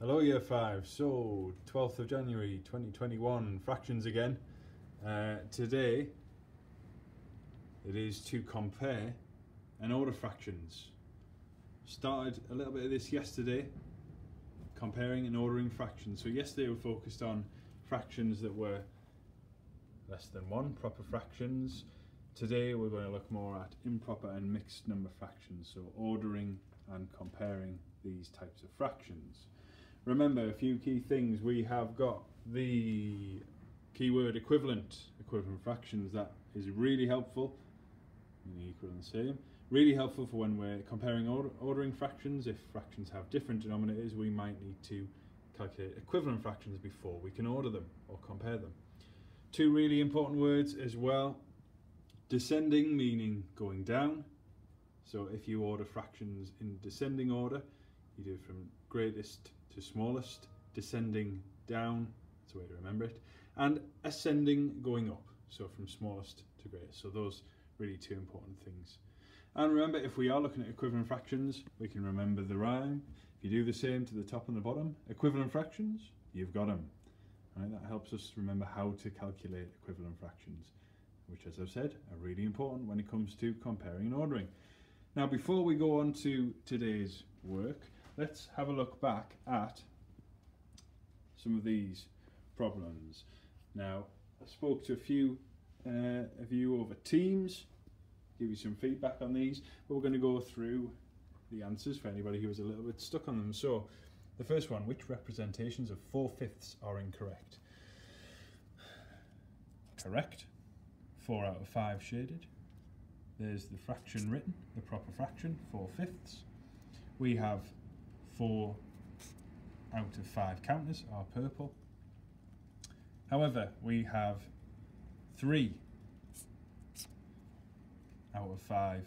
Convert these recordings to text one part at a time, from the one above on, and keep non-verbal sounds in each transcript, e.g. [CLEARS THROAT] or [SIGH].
Hello Year 5, so 12th of January 2021, fractions again. Uh, today it is to compare and order fractions. Started a little bit of this yesterday, comparing and ordering fractions. So yesterday we focused on fractions that were less than one, proper fractions. Today we're going to look more at improper and mixed number fractions, so ordering and comparing these types of fractions. Remember a few key things. We have got the keyword equivalent, equivalent fractions. That is really helpful. Equal and the same. Really helpful for when we're comparing order, ordering fractions. If fractions have different denominators, we might need to calculate equivalent fractions before we can order them or compare them. Two really important words as well. Descending meaning going down. So if you order fractions in descending order, you do from greatest to smallest, descending down, that's a way to remember it, and ascending going up, so from smallest to greatest. So those really two important things. And remember, if we are looking at equivalent fractions, we can remember the rhyme. If you do the same to the top and the bottom, equivalent fractions, you've got them. Right, that helps us remember how to calculate equivalent fractions, which as I've said, are really important when it comes to comparing and ordering. Now, before we go on to today's work, let's have a look back at some of these problems. Now, I spoke to a few uh, of you over Teams, give you some feedback on these, but we're going to go through the answers for anybody who was a little bit stuck on them. So, the first one, which representations of 4 fifths are incorrect? Correct. 4 out of 5 shaded. There's the fraction written, the proper fraction, 4 fifths. We have four out of five counters are purple. However, we have three out of five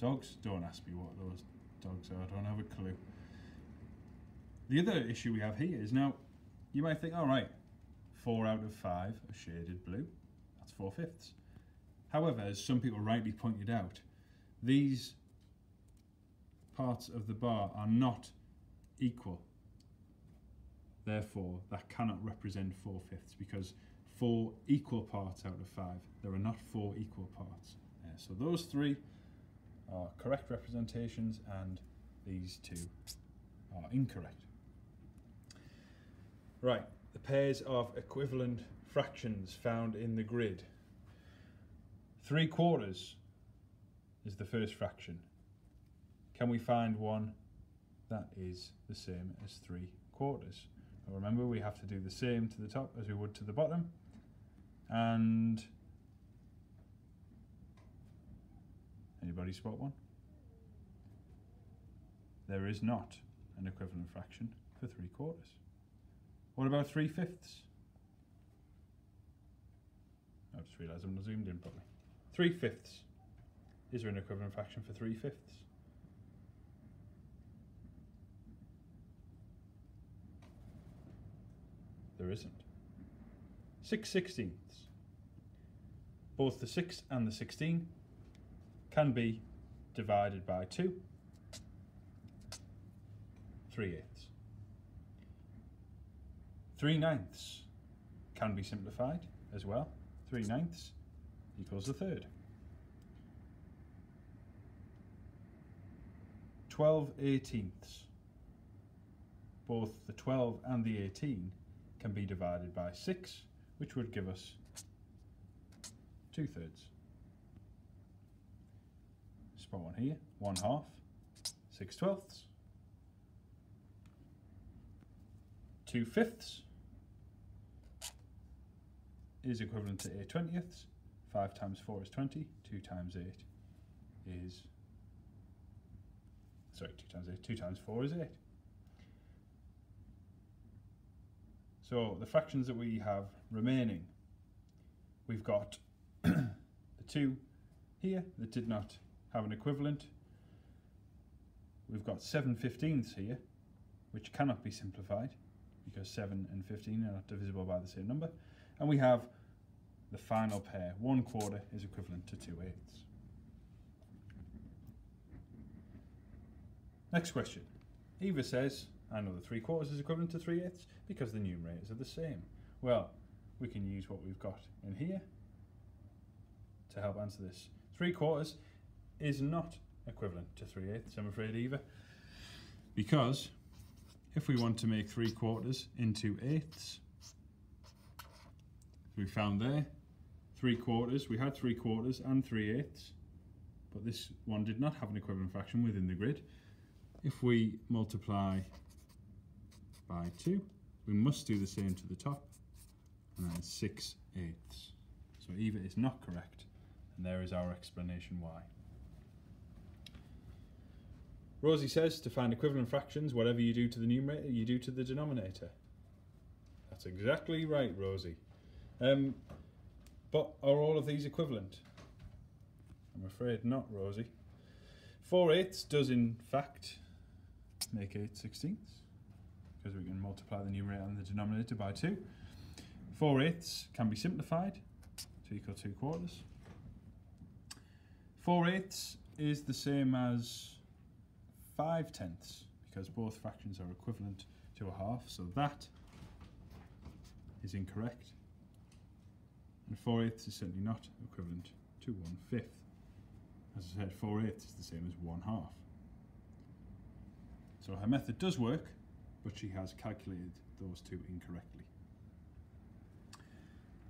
dogs. Don't ask me what those dogs are, I don't have a clue. The other issue we have here is now, you might think, all right, four out of five are shaded blue. That's four fifths. However, as some people rightly pointed out, these parts of the bar are not equal. Therefore, that cannot represent four fifths because four equal parts out of five, there are not four equal parts. Uh, so those three are correct representations and these two are incorrect. Right, the pairs of equivalent fractions found in the grid. Three quarters is the first fraction. Can we find one that is the same as 3 quarters. Now remember we have to do the same to the top as we would to the bottom and anybody spot one? There is not an equivalent fraction for 3 quarters. What about 3 fifths? I just realised I'm not zoomed in properly. 3 fifths. Is there an equivalent fraction for 3 fifths? There isn't. 6 sixteenths. Both the 6 and the 16 can be divided by 2. 3 eighths. 3 ninths can be simplified as well. 3 ninths equals a third. 12 eighteenths. Both the 12 and the 18 can be divided by 6, which would give us 2 thirds. Spot one here, 1 half, 6 twelfths, 2 fifths is equivalent to 8 twentieths, 5 times 4 is 20, 2 times 8 is, sorry, 2 times 8, 2 times 4 is 8. So the fractions that we have remaining, we've got [CLEARS THROAT] the two here that did not have an equivalent. We've got 7 fifteenths here, which cannot be simplified because 7 and 15 are not divisible by the same number. And we have the final pair, 1 quarter is equivalent to 2 eighths. Next question. Eva says I know that 3 quarters is equivalent to 3 eighths because the numerators are the same. Well, we can use what we've got in here to help answer this. 3 quarters is not equivalent to 3 eighths, I'm afraid, either. Because if we want to make 3 quarters into eighths, we found there, 3 quarters, we had 3 quarters and 3 eighths, but this one did not have an equivalent fraction within the grid. If we multiply by 2, we must do the same to the top, and is 6 eighths. So either is not correct, and there is our explanation why. Rosie says to find equivalent fractions, whatever you do to the numerator, you do to the denominator. That's exactly right, Rosie. Um, but are all of these equivalent? I'm afraid not, Rosie. 4 eighths does in fact make 8 sixteenths, because we can multiply the numerator and the denominator by 2. 4 eighths can be simplified to equal 2 quarters. 4 eighths is the same as 5 tenths because both fractions are equivalent to a half, so that is incorrect. And 4 eighths is certainly not equivalent to 1 fifth. As I said, 4 eighths is the same as 1 half. So her method does work, but she has calculated those two incorrectly.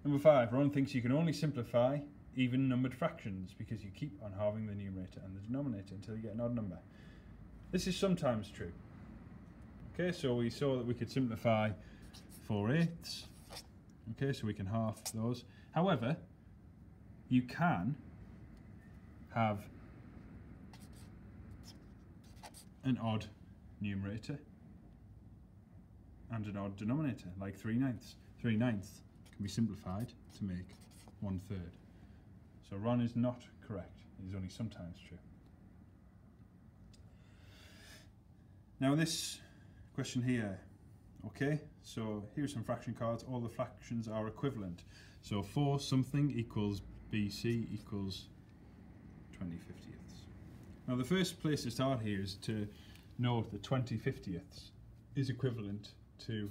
Number 5, Ron thinks you can only simplify even numbered fractions because you keep on halving the numerator and the denominator until you get an odd number. This is sometimes true. Okay, so we saw that we could simplify 4 eighths. Okay, so we can half those. However, you can have an odd numerator and an odd denominator, like 3 ninths. 3 ninths can be simplified to make 1 third. So Ron is not correct. It is only sometimes true. Now this question here, okay, so here's some fraction cards, all the fractions are equivalent. So 4 something equals BC equals 20 50ths. Now the first place to start here is to note that 20 50ths is equivalent to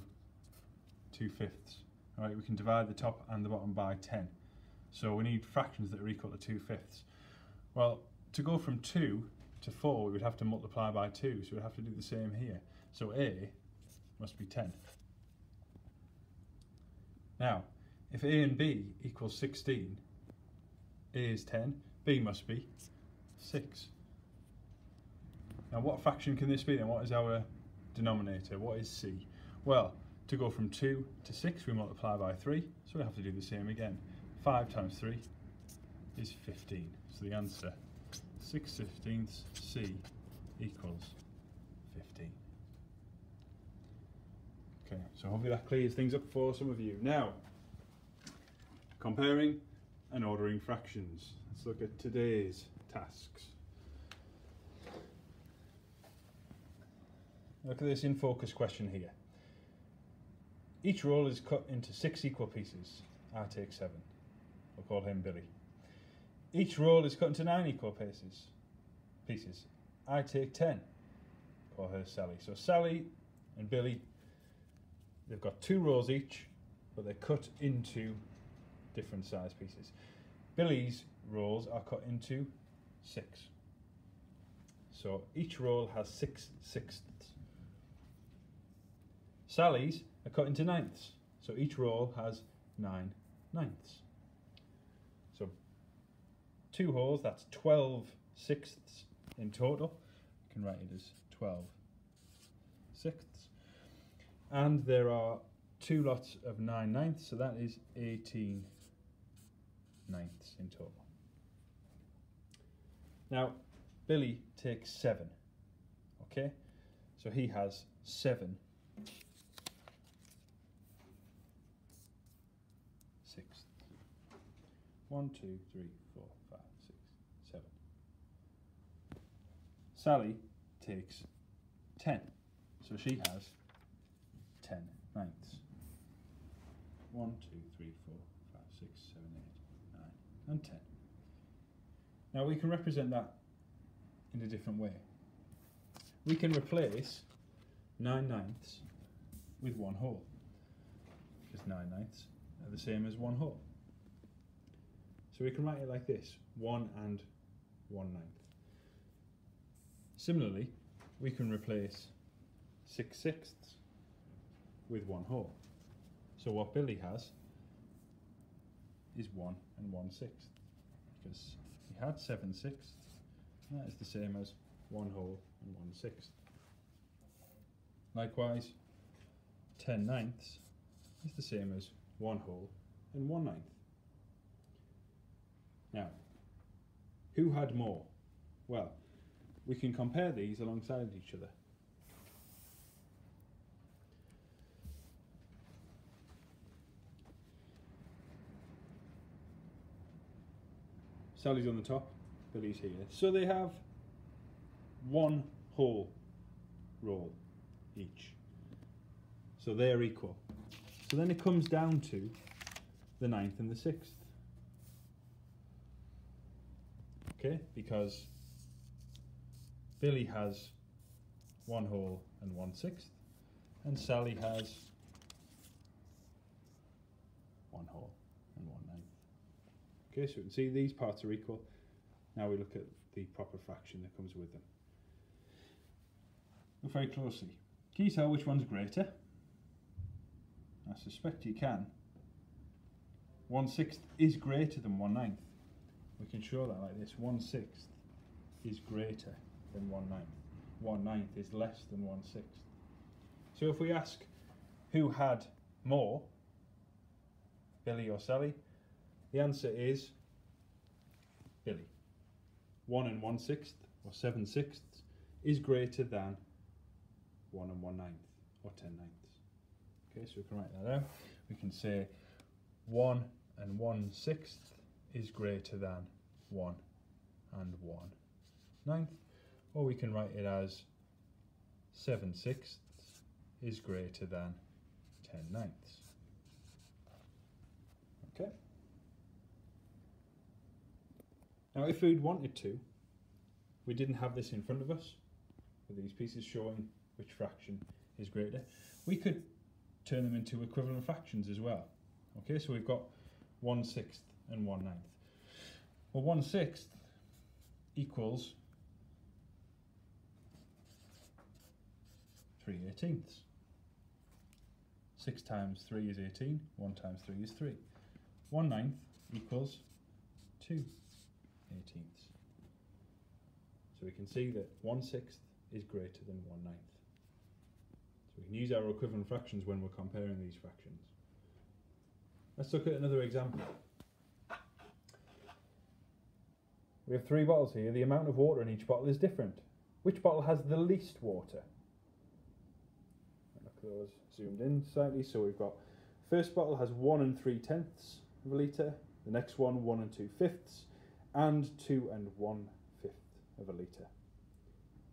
2 fifths. Alright, we can divide the top and the bottom by 10. So we need fractions that are equal to 2 fifths. Well, to go from 2 to 4, we would have to multiply by 2, so we'd have to do the same here. So A must be 10. Now, if A and B equals 16, A is 10, B must be 6. Now what fraction can this be then? What is our denominator? What is C? Well, to go from 2 to 6 we multiply by 3, so we have to do the same again. 5 times 3 is 15. So the answer 6 fifteenths C equals 15. Okay, so hopefully that clears things up for some of you. Now, comparing and ordering fractions. Let's look at today's tasks. Look at this in focus question here. Each roll is cut into six equal pieces. I take seven. We'll call him Billy. Each roll is cut into nine equal pieces. Pieces. I take ten. Call her Sally. So Sally and Billy, they've got two rolls each, but they're cut into different size pieces. Billy's rolls are cut into six. So each roll has six sixths. Sally's are cut into ninths. So each roll has nine ninths So two holes, that's 12 sixths in total. You can write it as 12 sixths. And there are two lots of 9 ninths, so that is 18 ninths in total. Now, Billy takes 7, okay? So he has 7 sixths. One, two, three, Sally takes 10. So she has 10 ninths. 1, 2, 3, 4, 5, 6, 7, 8, 9, and 10. Now we can represent that in a different way. We can replace 9 ninths with one whole. Because 9 ninths are the same as one whole. So we can write it like this, 1 and 1 ninth. Similarly, we can replace 6 sixths with one whole. So what Billy has is 1 and 1 sixth. Because he had 7 sixths, that is the same as 1 whole and 1 sixth. Likewise, 10 ninths is the same as 1 whole and 1 ninth. Now, who had more? Well, we can compare these alongside each other. Sally's on the top, Billy's here. So they have one whole roll each. So they're equal. So then it comes down to the ninth and the sixth. Okay, because Billy has one whole and one sixth, and Sally has one whole and one ninth. Okay, so we can see these parts are equal. Now we look at the proper fraction that comes with them. Look very closely. Can you tell which one's greater? I suspect you can. One sixth is greater than one ninth. We can show that like this. One sixth is greater than one ninth. One ninth is less than one sixth. So if we ask who had more, Billy or Sally, the answer is Billy. One and one sixth, or seven sixths, is greater than one and one ninth, or ten ninths. Okay, so we can write that out. We can say one and one sixth is greater than one and one ninth, or we can write it as seven sixths is greater than ten ninths. Okay. Now if we'd wanted to, we didn't have this in front of us, with these pieces showing which fraction is greater, we could turn them into equivalent fractions as well. Okay, so we've got one sixth and one ninth. Well, one sixth equals three eighteenths. Six times three is 18, 1 times three is three. One ninth equals two eighteenths. So we can see that one sixth is greater than one ninth. So we can use our equivalent fractions when we're comparing these fractions. Let's look at another example. We have three bottles here. The amount of water in each bottle is different. Which bottle has the least water? Look at those zoomed in slightly. So we've got first bottle has one and three tenths of a litre. The next one, one and two fifths, and two and one fifth of a litre.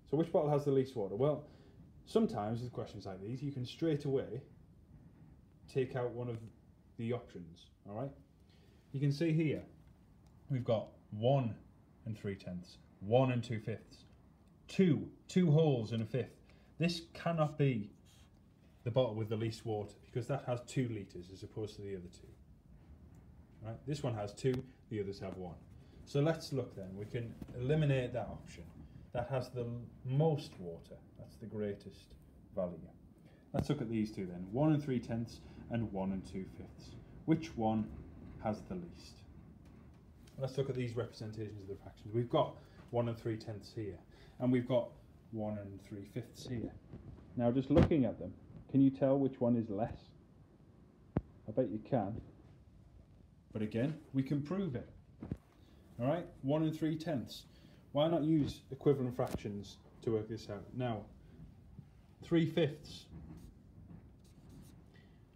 So which bottle has the least water? Well, sometimes with questions like these, you can straight away take out one of the options. All right. You can see here we've got one and three tenths, one and two fifths, two, two wholes and a fifth. This cannot be the bottle with the least water because that has two litres as opposed to the other two. Right? This one has two, the others have one. So let's look then. We can eliminate that option. That has the most water. That's the greatest value. Let's look at these two then. One and three tenths and one and two fifths. Which one has the least? Let's look at these representations of the fractions. We've got one and three tenths here, and we've got one and three fifths here. Now, just looking at them, can you tell which one is less? I bet you can. But again, we can prove it. All right, one and three tenths. Why not use equivalent fractions to work this out? Now, three fifths.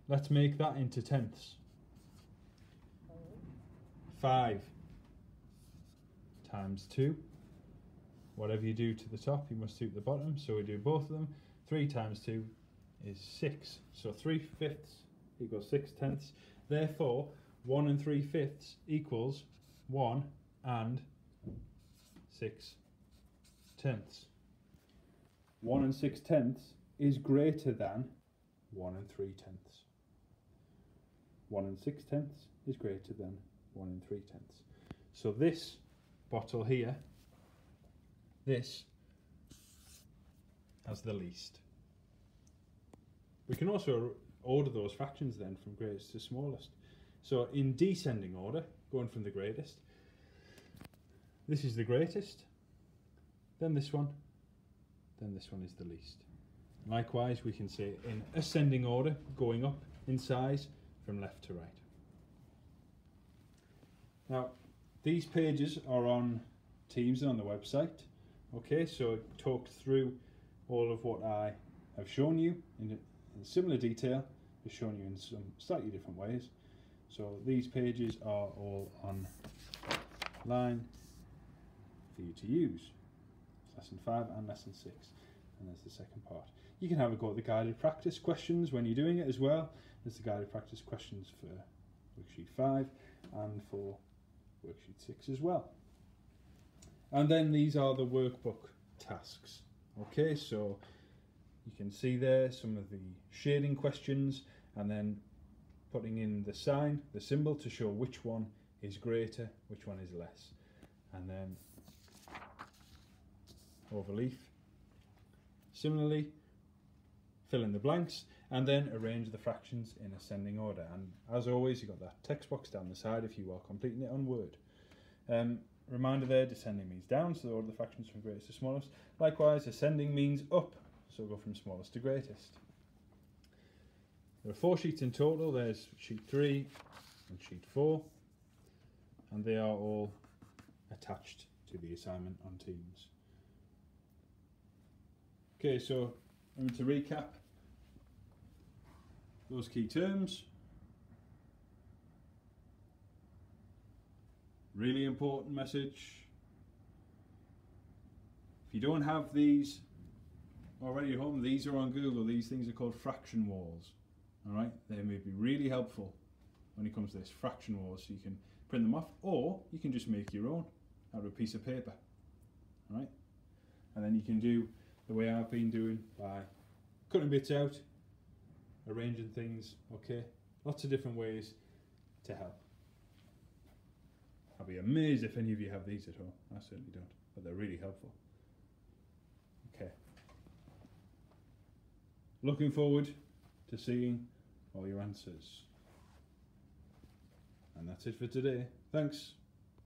Let's make that into tenths. Five times 2. Whatever you do to the top, you must do to the bottom. So we do both of them. 3 times 2 is 6. So 3 fifths equals 6 tenths. Therefore, 1 and 3 fifths equals 1 and 6 tenths. 1 and 6 tenths is greater than 1 and 3 tenths. 1 and 6 tenths is greater than 1 and 3 tenths. So this bottle here, this has the least. We can also order those fractions then from greatest to smallest. So in descending order, going from the greatest, this is the greatest, then this one, then this one is the least. Likewise, we can say in ascending order, going up in size from left to right. Now, these pages are on Teams and on the website. Okay, so I talked through all of what I have shown you in, in similar detail, just shown you in some slightly different ways. So these pages are all online for you to use. Lesson 5 and Lesson 6 and there's the second part. You can have a go at the guided practice questions when you're doing it as well. There's the guided practice questions for worksheet 5 and for worksheet 6 as well. And then these are the workbook tasks. Okay, so you can see there some of the shading questions and then putting in the sign, the symbol to show which one is greater, which one is less. And then overleaf. Similarly, fill in the blanks and then arrange the fractions in ascending order. And as always, you've got that text box down the side if you are completing it on Word. Um, reminder there, descending means down, so the order of the fractions from greatest to smallest. Likewise, ascending means up, so go from smallest to greatest. There are four sheets in total. There's sheet three and sheet four, and they are all attached to the assignment on Teams. Okay, so to recap those key terms. Really important message. If you don't have these already at home, these are on Google. These things are called fraction walls. All right, they may be really helpful when it comes to this fraction walls. So you can print them off, or you can just make your own out of a piece of paper. All right, and then you can do the way I've been doing by cutting bits out, arranging things, okay? Lots of different ways to help. I'll be amazed if any of you have these at home. I certainly don't, but they're really helpful. Okay. Looking forward to seeing all your answers. And that's it for today. Thanks.